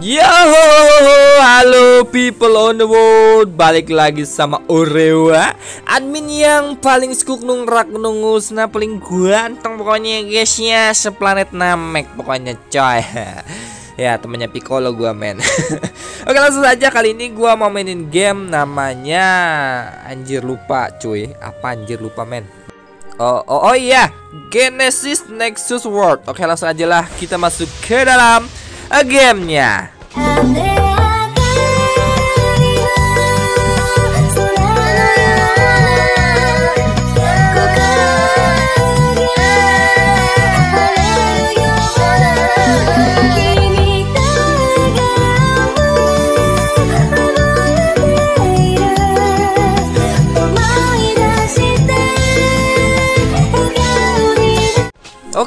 Yo, halo people on the world. Balik lagi sama Orewa Admin yang paling skuk nung rak nungus Nah paling ganteng pokoknya guys ya. Seplanet Namek pokoknya coy. Ya temennya Piccolo gua men Oke langsung saja kali ini gua mau mainin game namanya Anjir lupa cuy. Apa anjir lupa men? Oh, oh, oh iya. Genesis Nexus World. Oke langsung aja lah kita masuk ke dalam gamenya.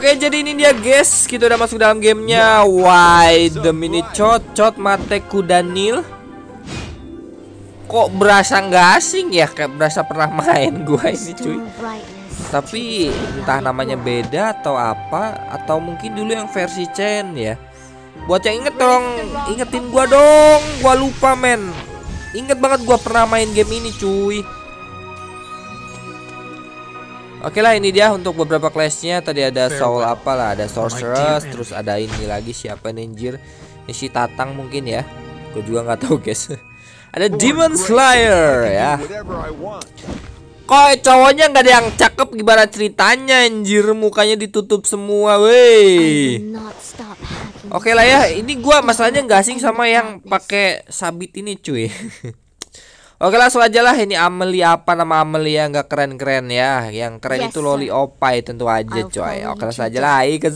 Oke jadi ini dia guys. Kita udah masuk dalam gamenya. Why the mini cocot mate kudanil Kok berasa nggak asing ya? Kayak berasa pernah main gua ini cuy. Tapi entah namanya beda atau apa Atau mungkin dulu yang versi Chen ya. Buat yang inget dong Ingetin gua dong. Gua lupa men. Inget banget gua pernah main game ini cuy Oke lah ini dia untuk beberapa classnya tadi ada soul apa lah ada sorceress terus ada ini lagi siapa ninjir ini si tatang mungkin ya. Gue juga nggak tahu guys. Ada demon slayer ya. kok cowoknya nggak ada yang cakep? Gimana ceritanya anjir mukanya ditutup semua weh. Oke lah ya ini gua masalahnya nggak asing sama yang pakai sabit ini cuy Oke langsung aja lah. Ini Amelia apa? Nama Amelia nggak keren-keren ya. Yang keren yes, itu Loli Opai tentu aja coy. Oke langsung aja lah. Ike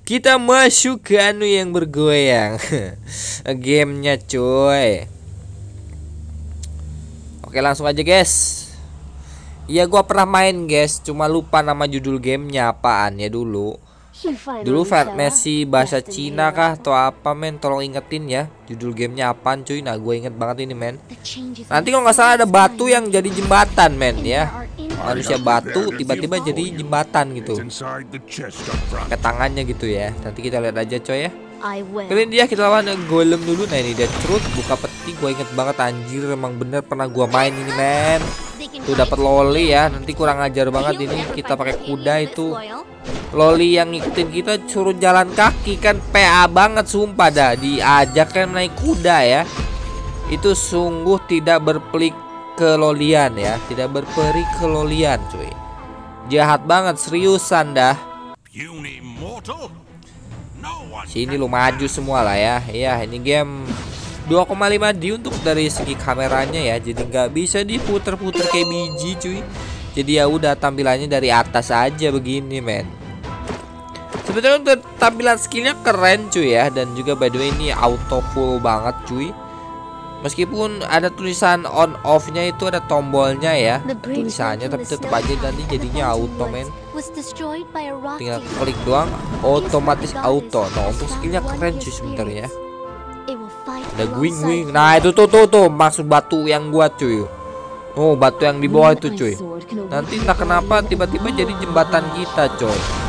Kita masuk ke anu yang bergoyang. Gamenya coy. Oke langsung aja guys. Iya gua pernah main guys. Cuma lupa nama judul gamenya apaan ya dulu Dulu versi bahasa Cina kah atau apa men? Tolong ingetin ya. Judul gamenya apaan cuy? Nah gue inget banget ini men. Nanti kalau nggak salah ada batu yang jadi jembatan men ya. manusia batu tiba-tiba jadi jembatan gitu. Ke tangannya gitu ya. Nanti kita lihat aja coy ya. Kali dia kita lawan golem dulu. Nah ini dia cerut buka peti. Gue inget banget anjir Emang bener pernah gue main ini men. Tuh dapat loli ya. Nanti kurang ajar banget ini. Kita pakai kuda itu Loli yang ngikutin kita suruh jalan kaki kan PA banget sumpah dah. Diajak kan naik kuda ya. Itu sungguh tidak berpelik kelolian ya. Tidak berperi kelolian cuy. Jahat banget seriusan dah. Sini lu maju semua lah ya. Ya ini game 2,5 D untuk dari segi kameranya ya. Jadi nggak bisa diputer-puter kayak biji cuy. Jadi ya udah tampilannya dari atas aja begini men Sebetulnya untuk tampilan skillnya keren cuy ya Dan juga by the way ini auto full banget cuy Meskipun ada tulisan on off-nya itu ada tombolnya ya tulisannya tapi tetap aja nanti jadinya auto men. Tinggal klik doang otomatis auto. Nah untuk skillnya keren cuy sebenarnya. Ada wing wing. Nah itu tuh tuh tuh maksud batu yang gua cuy. Oh batu yang di bawah itu cuy. Nanti entah kenapa tiba-tiba jadi jembatan kita coy.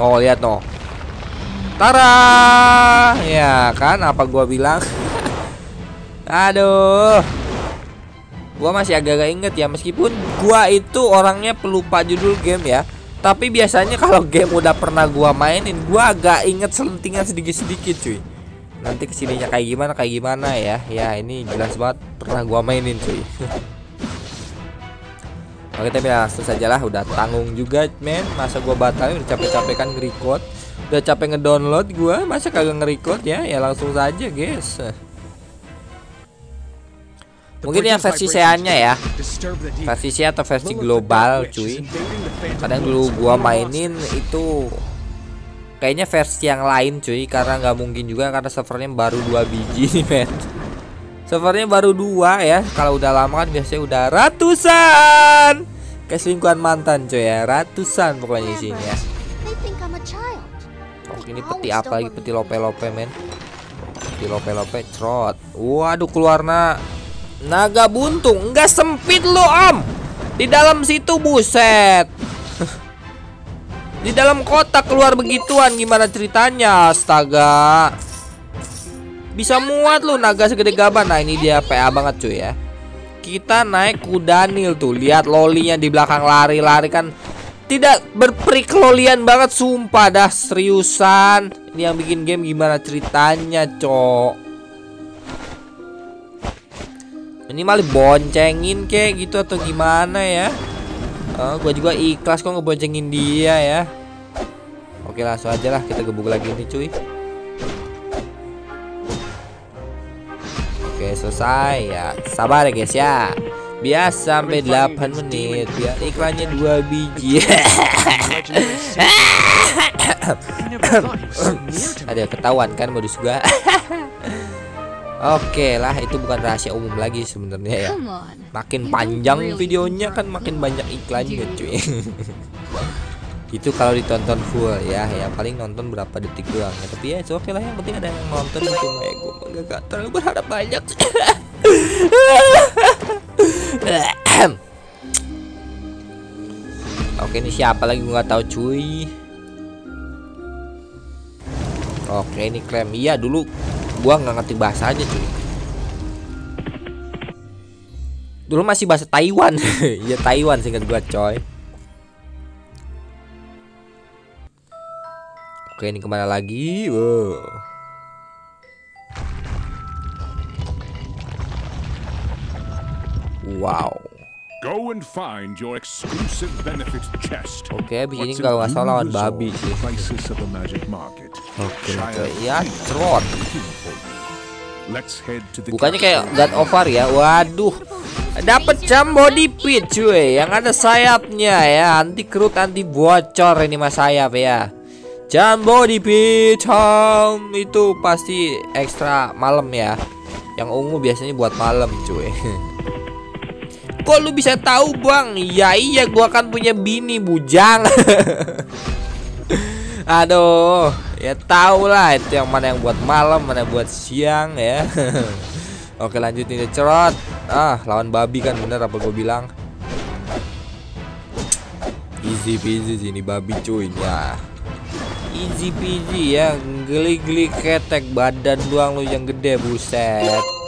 Oh lihat no. Tara, ya kan apa gua bilang? Aduh. Gua masih agak-agak inget ya meskipun gua itu orangnya pelupa judul game ya. Tapi biasanya kalau game udah pernah gua mainin, gua agak inget selentingan sedikit-sedikit cuy. Nanti ke sininya kayak gimana kayak gimana ya. Ya ini jelas banget pernah gua mainin cuy. Oke tapi langsung saja lah udah tanggung juga men. Masa gua batalin udah capek-capek kan nge-record. Udah capek ngedownload gua Masa kagak nge-record ya? Ya langsung saja guys. Mungkin yang versi seannya ya. Versi sea atau versi global cuy. Kadang dulu gua mainin itu Kayaknya versi yang lain cuy. Karena nggak mungkin juga karena servernya baru dua biji nih men Servernya baru dua ya. Kalau udah lama kan biasanya udah ratusan. Keselingkuhan mantan coy ya, ratusan pokoknya di sini ya. Oh, ini peti apa lagi? Peti lope-lope men. Peti lope-lope trot. Waduh keluar na naga buntung. Enggak sempit lo om. Di dalam situ buset. Di dalam kotak keluar begituan gimana ceritanya? Astaga. Bisa muat lu naga segede gaban. Nah, ini dia PA banget cuy ya. Kita naik kuda nil tuh. Lihat lolinya di belakang lari-lari kan tidak berpriklolian banget sumpah dah seriusan. Ini yang bikin game gimana ceritanya, Cok? Malah boncengin kayak gitu atau gimana ya? Oh, gua juga ikhlas kok ngeboncengin dia ya. Oke, langsung aja lah kita gebuk lagi nih, cuy. Oke, selesai ya. Sabar ya, guys ya. Bias sampai 8 menit biar iklannya dua biji. Ada ketahuan kan modus gua. Oke lah itu bukan rahasia umum lagi sebenarnya ya. Makin panjang videonya kan makin banyak iklannya cuy. itu kalau ditonton full ya ya paling nonton berapa detik doang ya. Tapi ya oke okay lah yang penting ada yang nonton. Itu ya gue gak terlalu berharap banyak. Oke ini siapa lagi? Gue nggak tahu cuy. Oke ini klaim. Iya dulu gua nggak ngerti bahasanya cuy. Dulu masih bahasa Taiwan. Ya Taiwan singkat gua coy oke ini ke mana lagi wow wow Go and find your exclusive benefit chest. Oke, okay, ini kalau nggak salah lawan babi sih. Oke, okay, okay. ya trot. Bukannya kayak God of War ya. Waduh. Dapat jam body pit cuy, yang ada sayapnya ya. Anti kerut, anti bocor ini mas sayap ya. Jam body pit home itu pasti ekstra malam ya. Yang ungu biasanya buat malam cuy. Kok lu bisa tahu bang? Ya iya gua kan punya bini bujang. Aduh Ya tau lah itu yang mana yang buat malam Mana buat siang ya. Oke lanjut ini cerot. Ah lawan babi kan bener apa gue bilang. Easy peasy sih ini babi cuy. Ya Easy peasy ya Geli-geli ketek badan doang lu yang gede buset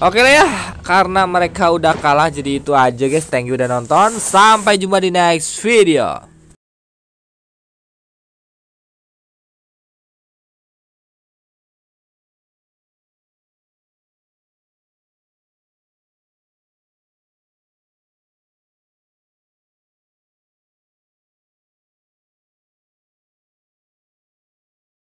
Oke lah ya, karena mereka udah kalah jadi itu aja guys. Thank you udah nonton. Sampai jumpa di next video.